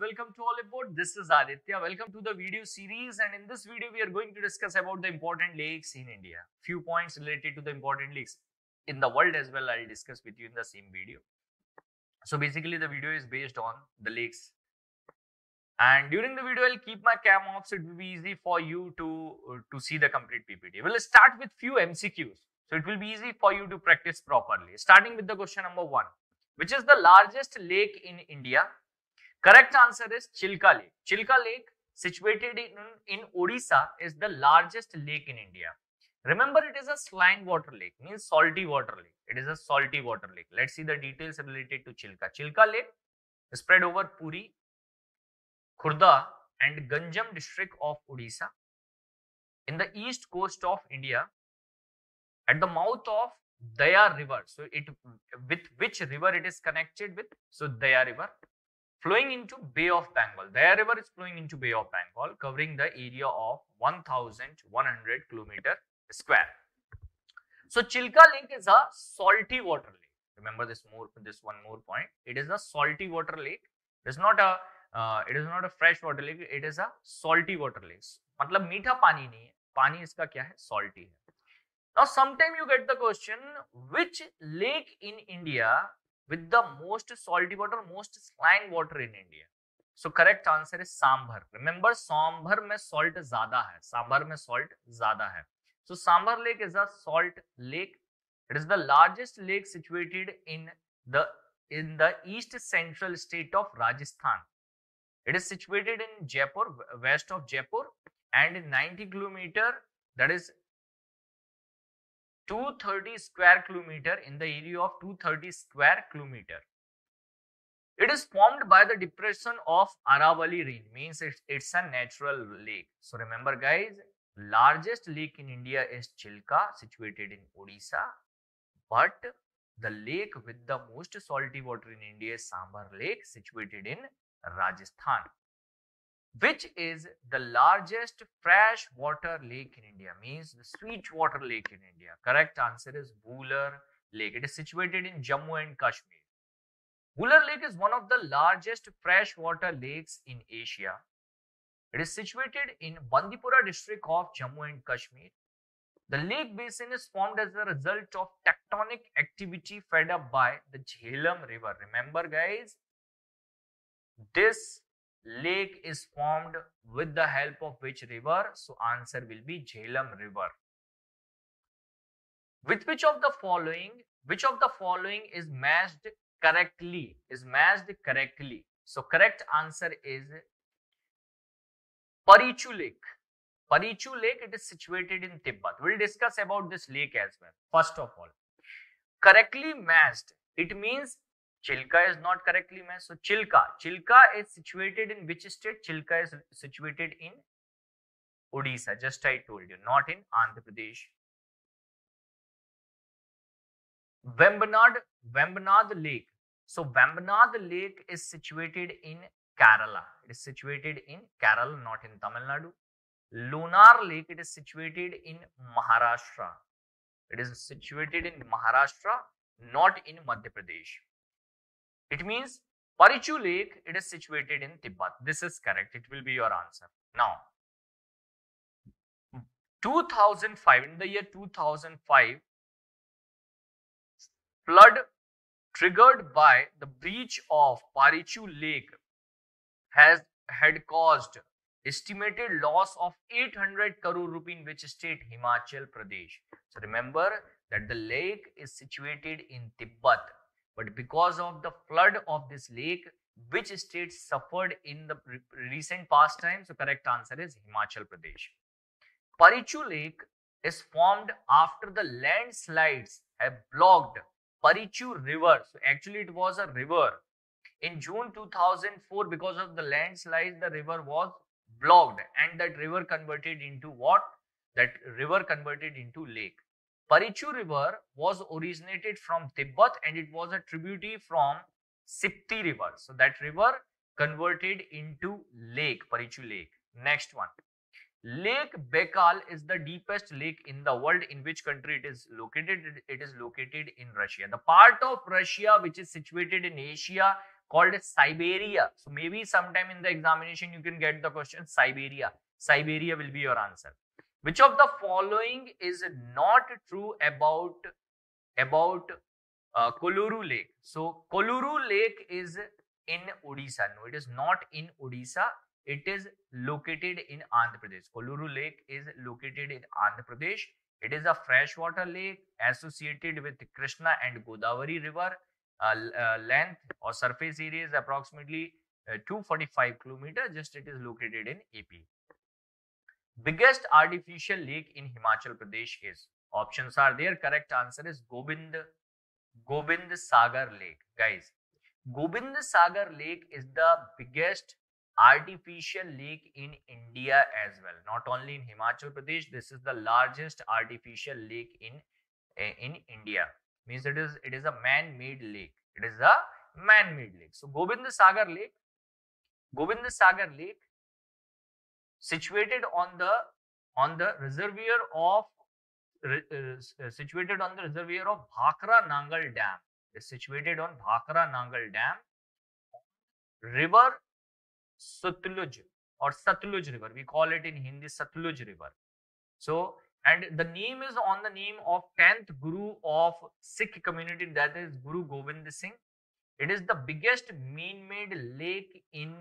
welcome to all aboard. This is Aditya. Welcome to the video series and in this video we are going to discuss about the important lakes in India. Few points related to the important lakes in the world as well I'll discuss with you in the same video. So basically the video is based on the lakes and during the video I'll keep my cam off so it will be easy for you to, uh, to see the complete PPT. We'll start with few MCQs. So it will be easy for you to practice properly. Starting with the question number one. Which is the largest lake in India? Correct answer is Chilka Lake. Chilka Lake, situated in, in Odisha, is the largest lake in India. Remember, it is a saline water lake, means salty water lake. It is a salty water lake. Let's see the details related to Chilka. Chilka Lake spread over Puri, Khurda, and Ganjam district of Odisha in the east coast of India at the mouth of Daya river. So it with which river it is connected with? So Daya river flowing into Bay of Bengal. Daya river is flowing into Bay of Bengal covering the area of 1100 kilometer square. So Chilka Lake is a salty water lake. Remember this more this one more point. It is a salty water lake. It is not a uh, it is not a fresh water lake. It is a salty water lake. मतलब मीठा पानी नहीं है पानी इसका क्या है salty है Now, sometime you get the question, which lake in India with the most salty water, most saline water in India? So, correct answer is Sambhar. Remember, Sambhar में salt ज़्यादा है. Sambhar में salt ज़्यादा है. So, Sambhar lake is a salt lake. It is the largest lake situated in the in the east central state of Rajasthan. It is situated in Jaipur, west of Jaipur, and 90 kilometer that is 230 square kilometer in the area of 230 square kilometer. It is formed by the depression of Aravali range, means it's, it's a natural lake. So remember guys, largest lake in India is Chilka, situated in Odisha. But the lake with the most salty water in India is Sambhar Lake, situated in Rajasthan which is the largest freshwater lake in India, means the sweet water lake in India. Correct answer is Wular Lake. It is situated in Jammu and Kashmir. Wular Lake is one of the largest freshwater lakes in Asia. It is situated in Bandipora district of Jammu and Kashmir. The lake basin is formed as a result of tectonic activity fed up by the Jhelum river. Remember guys, this lake is formed with the help of which river? So answer will be Jhelum river. With which of the following, which of the following is matched correctly, is matched correctly. So correct answer is Parichu lake. Parichu lake, it is situated in Tibet. We'll discuss about this lake as well. First of all, correctly matched, it means Chilka is not correctly matched. So Chilka, Chilka is situated in which state? Chilka is situated in Odisha. Just I told you, not in Andhra Pradesh. Vembanad, Vembanad Lake. So Vembanad Lake is situated in Kerala. It is situated in Kerala, not in Tamil Nadu. Lonar Lake, it is situated in Maharashtra. It is situated in Maharashtra, not in Madhya Pradesh. It means Parichu Lake, it is situated in Tibet. This is correct. It will be your answer. Now, 2005, in the year 2005, flood triggered by the breach of Parichu Lake has had caused estimated loss of 800 crore rupee in which state Himachal Pradesh. So remember that the lake is situated in Tibet but because of the flood of this lake, which states suffered in the recent past time? So correct answer is Himachal Pradesh. Parichu Lake is formed after the landslides have blocked Parichu River. So actually it was a river. In June 2004, because of the landslides, the river was blocked and that river converted into what? That river converted into lake. Parichu river was originated from Tibet and it was a tributary from Spiti river. So that river converted into lake, Parichu lake. Next one. Lake Baikal is the deepest lake in the world. In which country it is located? It is located in Russia. The part of Russia which is situated in Asia called Siberia. So maybe sometime in the examination you can get the question Siberia. Siberia will be your answer. Which of the following is not true about about uh, Koleru Lake? So Koleru Lake is in Odisha. No, it is not in Odisha. It is located in Andhra Pradesh. Koleru Lake is located in Andhra Pradesh. It is a freshwater lake associated with Krishna and Godavari river. Uh, uh, length or surface area is approximately uh, 245 kilometer. Just it is located in AP. Biggest artificial lake in Himachal Pradesh is. Options are there. Correct answer is Gobind Gobind Sagar Lake. Guys, Gobind Sagar Lake is the biggest artificial lake in India as well. Not only in Himachal Pradesh, this is the largest artificial lake in eh, in India. Means it is it is a man-made lake. It is a man-made lake. So Gobind Sagar Lake, Gobind Sagar Lake, situated on the on the reservoir of uh, situated on the reservoir of Bhakra Nangal Dam. It is situated on Bhakra Nangal Dam. River Satluj or Satluj River. We call it in Hindi Satluj River. So, and the name is on the name of 10th Guru of Sikh community that is Guru Gobind Singh. It is the biggest man-made lake in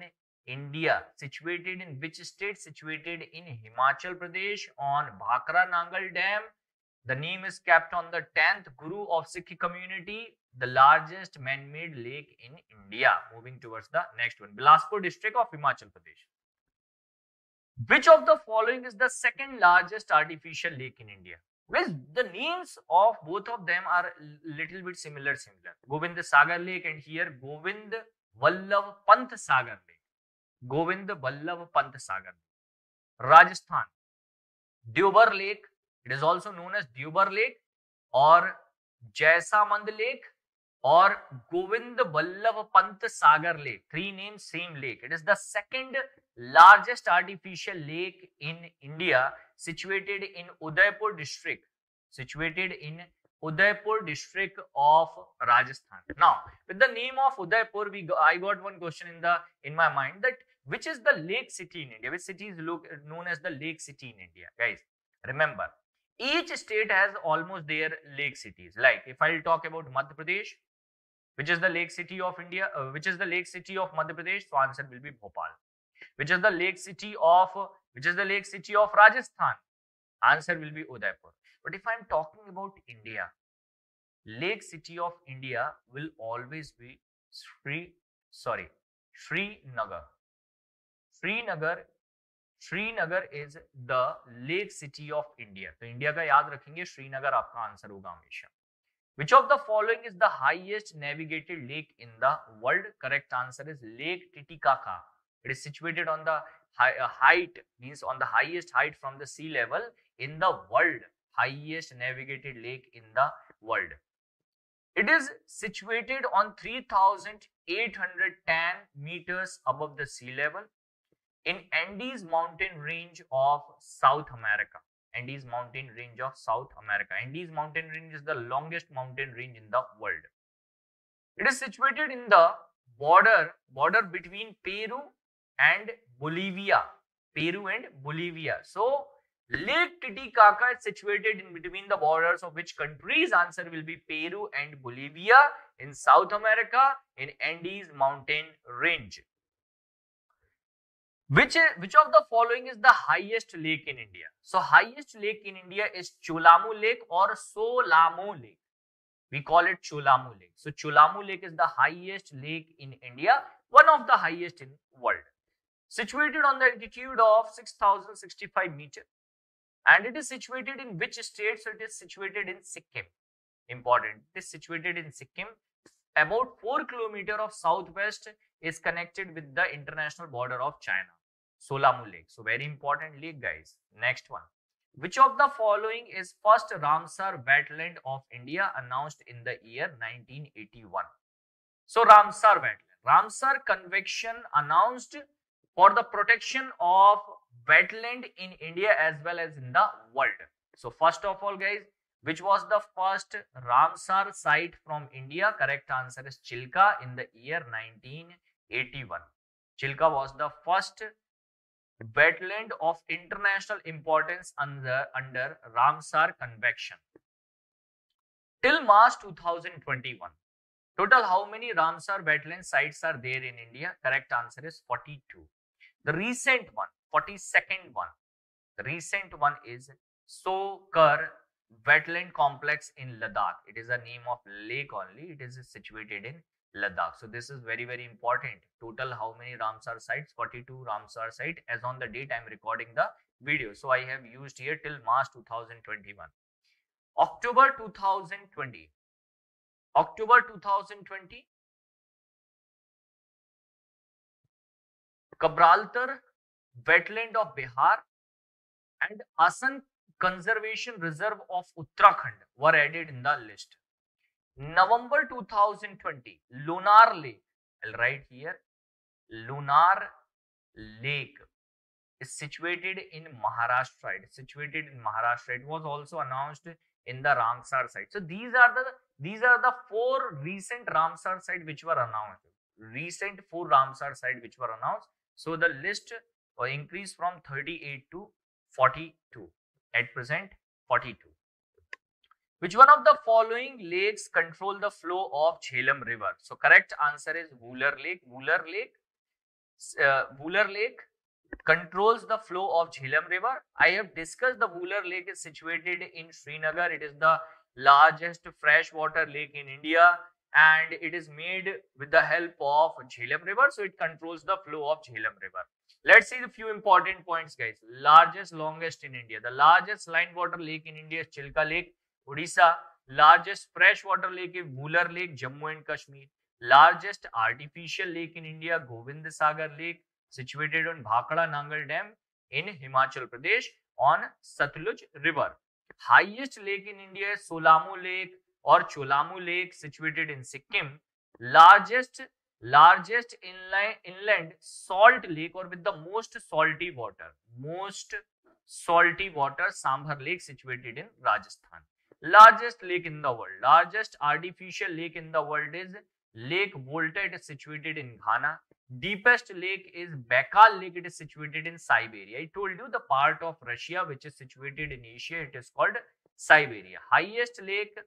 India, situated in which state? Situated in Himachal Pradesh on Bhakra Nangal Dam. The name is kept on the 10th Guru of Sikh community the largest man-made lake in India. Moving towards the next one, Bilaspur district of Himachal Pradesh. Which of the following is the second largest artificial lake in India? Well, the names of both of them are little bit similar, similar. Govind Sagar Lake and here Govind Vallav Pant Sagar Lake. Govind Vallav Pant Sagar Lake. Rajasthan. Deobar Lake. It is also known as Deobar Lake or Jaisamand Lake or Govind Vallav Pant Sagar Lake. Three names, same lake. It is the second largest artificial lake in India situated in Udaipur district. Situated in Udaipur district of Rajasthan. Now, with the name of Udaipur, we got, I got one question in the in my mind that which is the lake city in India? Which city is look, known as the lake city in India? Guys, remember, each state has almost their lake cities. Like if I'll talk about Madhya Pradesh, which is the lake city of India, uh, which is the lake city of Madhya Pradesh, so answer will be Bhopal. Which is the lake city of, which is the lake city of Rajasthan, answer will be Udaipur. But if I'm talking about India, lake city of India will always be Sri, sorry, Srinagar. Srinagar Srinagar is the lake city of India तो India का याद रखेंगे श्रीनगर आपका answer होगा हमेशा Which of the following is the highest navigated lake in the world? Correct answer is Lake Titicaca. It is situated on the high, uh, height, means on the highest height from the sea level in the world. Highest navigated lake in the world. It is situated on 3810 meters above the sea level in Andes mountain range of South America. Andes mountain range of South America. Andes mountain range is the longest mountain range in the world. It is situated in the border border between Peru and Bolivia. Peru and Bolivia. So Lake Titicaca is situated in between the borders of which countries? Answer will be Peru and Bolivia in South America in Andes mountain range. Which, which of the following is the highest lake in India? So highest lake in India is Chulamu Lake or Solamu Lake. We call it Chulamu Lake. So Chulamu Lake is the highest lake in India, one of the highest in world. Situated on the altitude of 6065 meter. And it is situated in which state? So it is situated in Sikkim. Important. It is situated in Sikkim. About 4 kilometer of southwest is connected with the international border of China. Solamu Lake. So very important lake guys. Next one. Which of the following is first Ramsar wetland of India announced in the year 1981? So Ramsar wetland. Ramsar convention announced for the protection of wetland in India as well as in the world. So first of all guys, which was the first Ramsar site from India? Correct answer is Chilka in the year 1981. Chilka was the first wetland of international importance under, under Ramsar Convention. Till March 2021, total how many Ramsar wetland sites are there in India? Correct answer is 42. The recent one, 42nd one, the recent one is Tso Kar wetland complex in Ladakh. It is a name of lake only. It is situated in Ladakh. So this is very, very important. Total how many Ramsar sites? 42 Ramsar site as on the date I am recording the video. So I have used here till March 2021. October 2020. October 2020. Kabartal wetland of Bihar and Asan Conservation Reserve of Uttarakhand were added in the list. November 2020, Lonar Lake, I'll write here, Lonar Lake is situated in Maharashtra. It is situated in Maharashtra. It was also announced in the Ramsar site. So these are the these are the four recent Ramsar site which were announced. Recent four Ramsar site which were announced. So the list increased from 38 to 42 at present 42. Which one of the following lakes control the flow of Jhelum river? So correct answer is Wular Lake. Wular Lake, uh, Wular Lake controls the flow of Jhelum river. I have discussed the Wular Lake is situated in Srinagar. It is the largest freshwater lake in India and it is made with the help of Jhelum river. So it controls the flow of Jhelum river. Let's see the few important points, guys. Largest, longest in India. The largest line water lake in India is Chilka Lake, Odisha. Largest freshwater lake is Wular Lake, Jammu and Kashmir. Largest artificial lake in India, Govind Sagar Lake, situated on Bhakra Nangal Dam in Himachal Pradesh on Satluj River. Highest lake in India is Solamu Lake or Cholamu Lake, situated in Sikkim. Largest largest inland, salt lake or with the most salty water most salty water sambhar lake situated in rajasthan. Largest lake in the world largest artificial lake in the world is lake volta. Situated in ghana. Deepest lake is baikal lake. It is situated in siberia. I told you the part of russia which is situated in asia. It is called siberia. Highest lake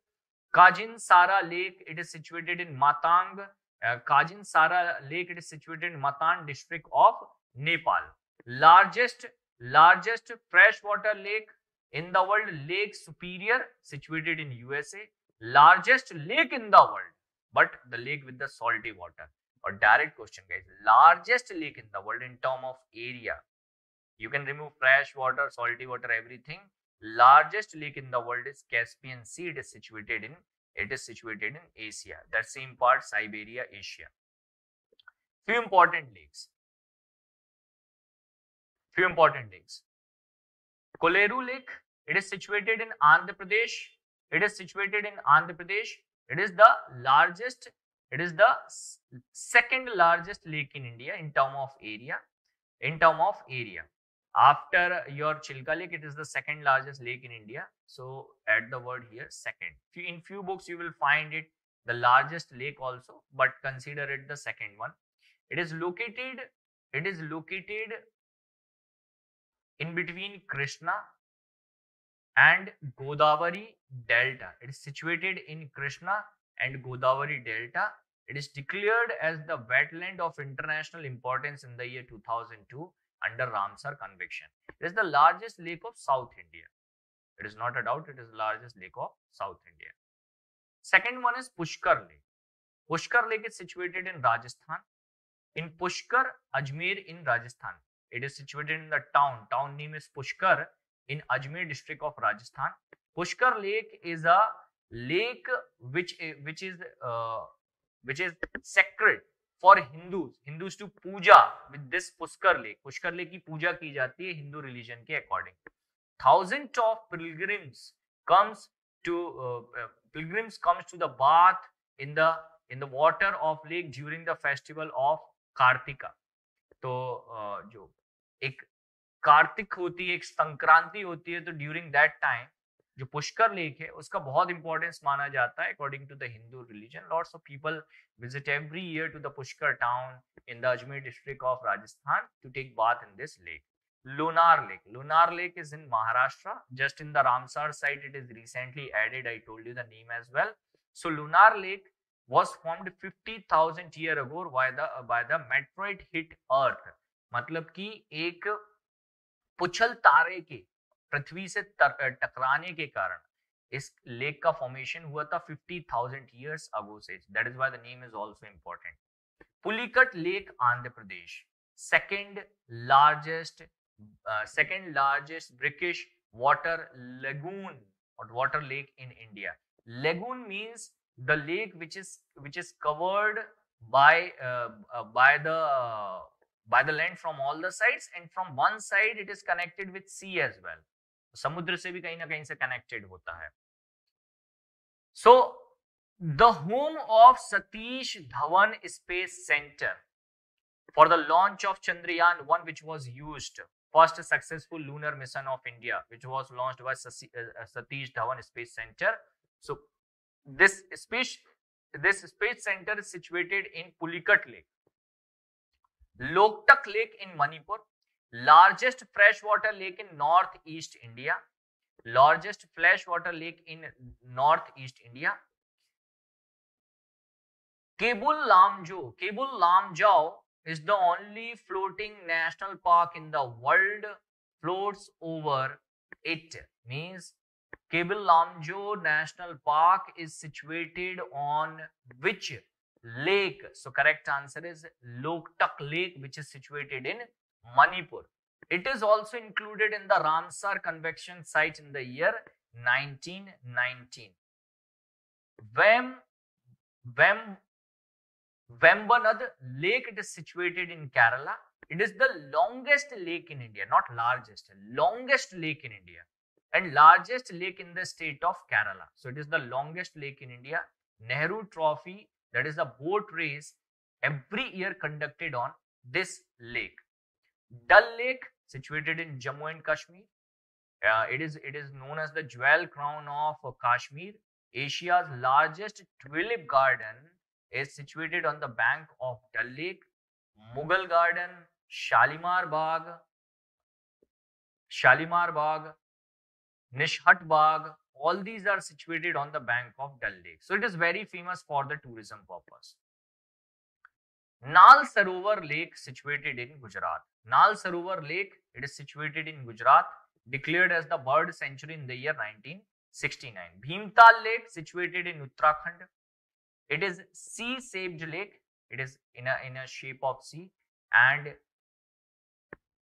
kajin sara lake. It is situated in manang uh, Kajin Sara Lake, is situated in Manang district of Nepal. Largest, largest freshwater lake in the world, Lake Superior, situated in USA. Largest lake in the world, but the lake with the salty water. Or direct question, guys. Largest lake in the world in term of area. You can remove fresh water, salty water, everything. Largest lake in the world is Caspian Sea. It is situated in it is situated in Asia. That same part, Siberia, Asia. Few important lakes. Few important lakes. Koleru Lake, it is situated in Andhra Pradesh. It is situated in Andhra Pradesh. It is the largest, it is the second largest lake in India in term of area. In term of area. After your Chilka Lake, it is the second largest lake in India. So add the word here second. In few books, you will find it the largest lake also, but consider it the second one. It is located, it is located in between Krishna and Godavari Delta. It is situated in Krishna and Godavari Delta. It is declared as the wetland of international importance in the year 2002 under Ramsar Convention. It is the largest lake of South India. It is not a doubt, it is the largest lake of South India. Second one is Pushkar Lake. Pushkar Lake is situated in Rajasthan. In Pushkar, Ajmer in Rajasthan. It is situated in the town. Town name is Pushkar in Ajmer district of Rajasthan. Pushkar Lake is a lake which which is uh, which is sacred for Hindus Hindus to puja with this Pushkar lake Pushkar lake की पूजा की जाती है Hindu religion के according thousand of pilgrims comes to pilgrims comes to the bath in the in the water of lake during the festival of Kartika तो uh, जो एक कार्तिक होती है एक संक्रांति होती है तो ड्यूरिंग दैट टाइम जो पुष्कर लेक है, उसका बहुत इंपॉर्टेंस माना जाता है according to the Hindu religion lots of people visit every year to the Pushkar town in the Ajmer district of Rajasthan to take bath in this lake Lonar lake Lonar lake is in Maharashtra just in the Ramsar site it is recently added I told you the name as well so Lonar lake was formed fifty year ago by the by the meteoroid hit earth मतलब कि एक पुछल तारे के पृथ्वी से टकराने के कारण इस लेक का फॉर्मेशन हुआ था फिफ्टी थाउज़ेंड ईयर्स अगो से। That is why the name is also important Pulicat lake Andhra Pradesh second largest second largest brackish water lagoon और water lake in India lagoon means the lake which is which is covered by by the by the land from all the sides and from one side it is connected with sea as well समुद्र से भी कहीं ना कहीं से connected होता है। So the home of Satish Dhawan space centre for the launch of Chandrayaan one which was use first successful lunar mission of India which was launch by Satish Dhawan space centre so this space this space centre is situated in Pulicat lake Loktak lake in Manipur largest freshwater lake in northeast India, largest freshwater lake in northeast India. Keibul Lamjao, Keibul Lamjao is the only floating national park in the world floats over it means Keibul Lamjao National Park is situated on which lake? So correct answer is Loktak Lake which is situated in Manipur. It is also included in the Ramsar Convention site in the year 1919. Vem, Vem Vembanad lake, it is situated in Kerala. It is the longest lake in India, not largest, longest lake in India and largest lake in the state of Kerala. So it is the longest lake in India. Nehru Trophy, that is a boat race every year conducted on this lake. Dal Lake, situated in Jammu and Kashmir. Uh, it is it is known as the jewel crown of Kashmir, Asia's largest tulip garden is situated on the bank of Dal Lake, Mughal Garden, Shalimar Bagh, Shalimar Bagh, Nishat Bagh, all these are situated on the bank of Dal Lake. So it is very famous for the tourism purpose. नाल Sarovar lake situated in Gujarat Nal Sarovar lake it is situated in Gujarat declared as the bird sanctuary in the year 1969 Bhimtal lake situated in Uttarakhand it is C shaped lake it is in a in a shape of C and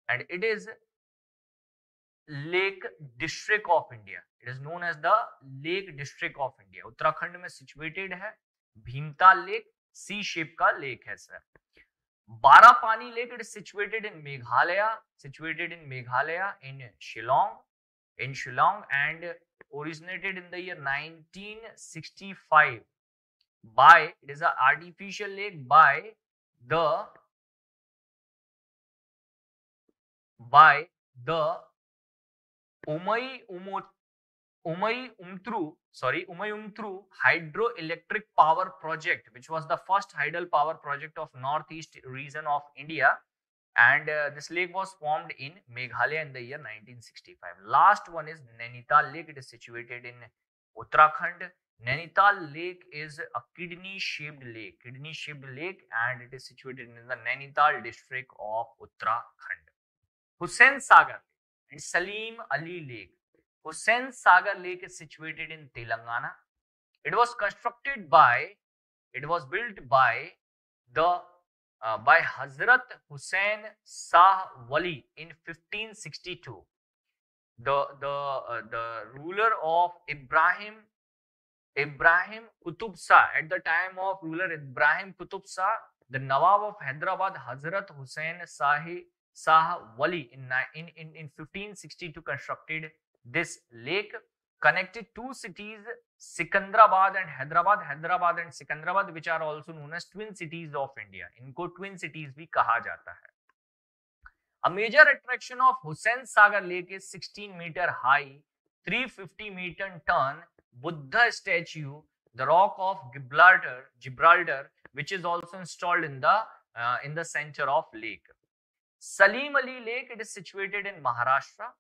and it is lake district of India it is known as the lake district of India Uttarakhand में situated है. Bhimtal lake C shape का lake है sir. Barapani lake it is situated in Meghalaya, situated in Meghalaya in Shillong, in Shillong and originated in the year 1965 by it is an artificial lake by the by the Umay Umot Umiam Umtru sorry Umiam Umtru hydroelectric power project which was the first hydel power project of northeast region of India and uh, this lake was formed in Meghalaya in the year 1965 last one is Nainital lake it is situated in Uttarakhand Nainital Lake is a kidney-shaped lake, kidney-shaped lake, and it is situated in the Nainital district of Uttarakhand. Hussain Sagar and Salim Ali Lake. Hussain Sagar Lake is situated in Telangana. It was constructed by, it was built by the uh, by Hazrat Hussain Shah Wali in 1562. The the uh, the ruler of Ibrahim Ibrahim Qutub Shah, at the time of ruler Ibrahim Qutub Shah, the Nawab of Hyderabad, Hazrat Hussain Sahi Shah Wali in, in, in, in 1562 constructed this lake connected two cities Secunderabad and Hyderabad Hyderabad and Secunderabad which are also known as twin cities of India इनको twin cities भी कहा जाता है। A major attraction of Hussain Sagar lake is 16 metre high 350 metre tonne Buddha statue the rock of Gibraltar Gibraltar which is also installed in the in the centre of lake Salim Ali lake it is situated in Maharashtra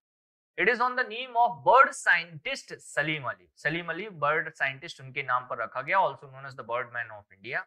it is on the name of bird scientist Salim Ali Salim Ali bird scientist उनके नाम पर रखा गया also known as the bird man of India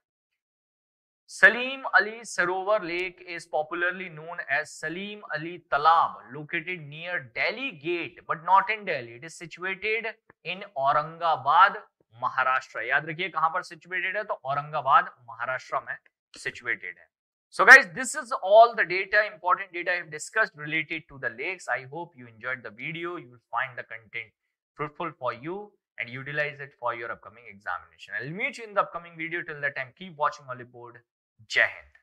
Salim Ali Sarovar lake is popularly known as Salim Ali Talab located near Delhi gate but not in Delhi it is situated in Aurangabad Maharashtra याद रखिए कहाँ पर situated है? तो औरंगाबाद, महाराष्ट्र में situated है। So guys, this is all the data, important data I've discussed related to the lakes. I hope you enjoyed the video. You will find the content fruitful for you and utilize it for your upcoming examination. I'll meet you in the upcoming video. Till that time, keep watching Board. Jai Hind.